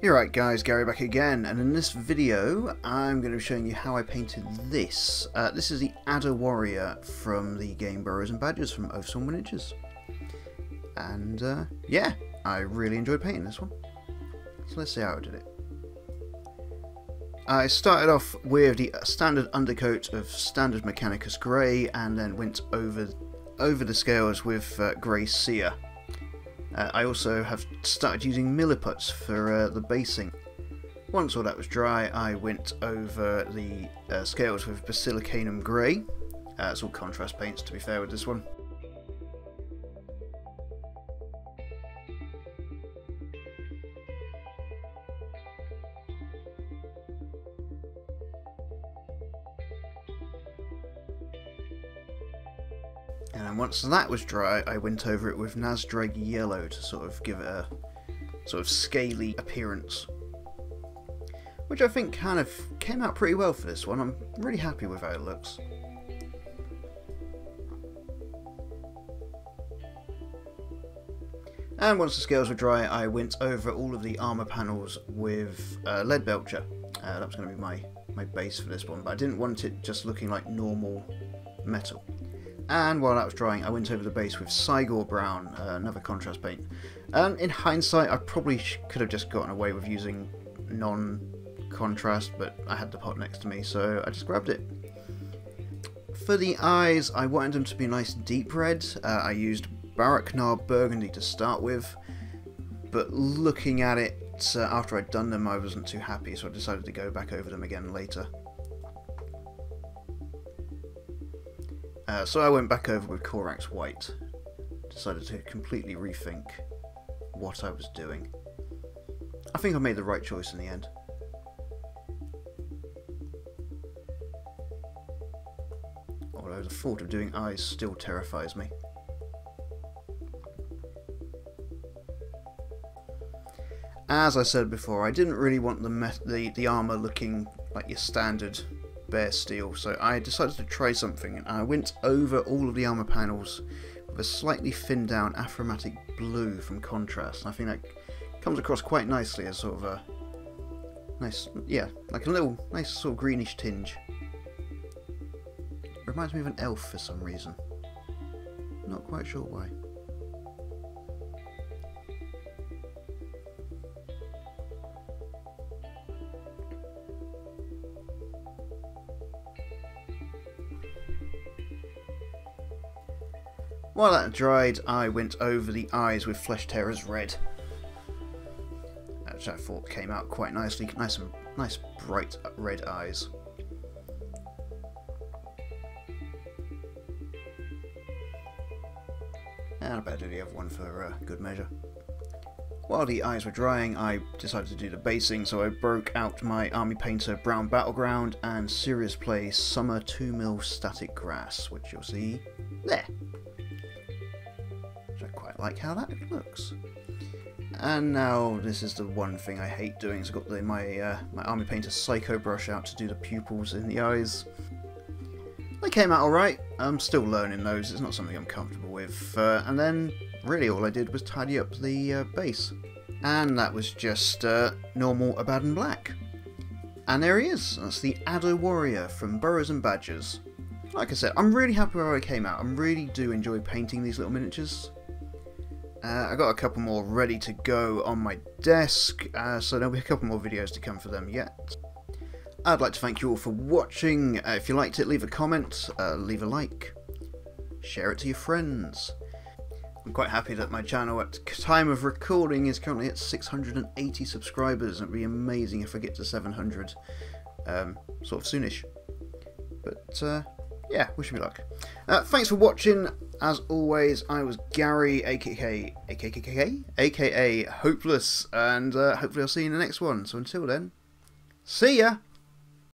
You're right guys, Gary back again, and in this video I'm going to be showing you how I painted this. Uh, this is the Adder Warrior from the game Burrows and Badgers from Oathsworn Miniatures. And uh, yeah, I really enjoyed painting this one. So let's see how I did it. I started off with the standard undercoat of standard Mechanicus Grey and then went over over the scales with uh, Grey Seer. Uh, I also have started using Milliputs for uh, the basing. Once all that was dry, I went over the uh, scales with Basilicanum Grey. Uh, it's all contrast paints, to be fair, with this one. And once that was dry, I went over it with Nazdreg Yellow to sort of give it a sort of scaly appearance. Which I think kind of came out pretty well for this one. I'm really happy with how it looks. And once the scales were dry, I went over all of the armour panels with uh, Leadbelcher. Uh, that was going to be my, my base for this one, but I didn't want it just looking like normal metal. And while that was drying, I went over the base with Cygor Brown, uh, another contrast paint. Um, in hindsight, I probably could have just gotten away with using non-contrast, but I had the pot next to me, so I just grabbed it. For the eyes, I wanted them to be nice deep red. Uh, I used Barak-Nar Burgundy to start with, but looking at it uh, after I'd done them, I wasn't too happy, so I decided to go back over them again later. Uh, so I went back over with Corax White. Decided to completely rethink what I was doing. I think I made the right choice in the end. Although the thought of doing eyes still terrifies me. As I said before, I didn't really want the, the, the armour looking like your standard bare steel, so I decided to try something and I went over all of the armour panels with a slightly thinned down Aethermatic Blue from contrast. I think that comes across quite nicely as sort of a nice, yeah, like a little nice sort of greenish tinge. Reminds me of an elf for some reason. Not quite sure why. While that dried, I went over the eyes with Flesh Tearers Red. Which I thought came out quite nicely, nice and nice bright red eyes. And I better do the other one for uh, good measure. While the eyes were drying, I decided to do the basing, so I broke out my Army Painter Brown Battleground and Serious Play Summer 2mm Static Grass, which you'll see there like how that looks. And now this is the one thing I hate doing. So I've got the, my uh, my Army Painter Psycho brush out to do the pupils in the eyes. They came out alright. I'm still learning those. It's not something I'm comfortable with. Uh, and then really all I did was tidy up the uh, base. And that was just uh, normal Abaddon Black. And there he is. That's the Adder Warrior from Burrows and Badgers. Like I said, I'm really happy where I came out. I really do enjoy painting these little miniatures. Uh, I got a couple more ready to go on my desk, uh, so there'll be a couple more videos to come for them yet. I'd like to thank you all for watching. Uh, if you liked it, leave a comment, uh, leave a like, share it to your friends. I'm quite happy that my channel at time of recording is currently at 680 subscribers. It'd be amazing if I get to 700 um, sort of soonish. But uh, yeah, wish me luck. Uh, thanks for watching. As always, I was Gary, aka aka aka Hopeless, and uh, hopefully I'll see you in the next one. So until then, see ya.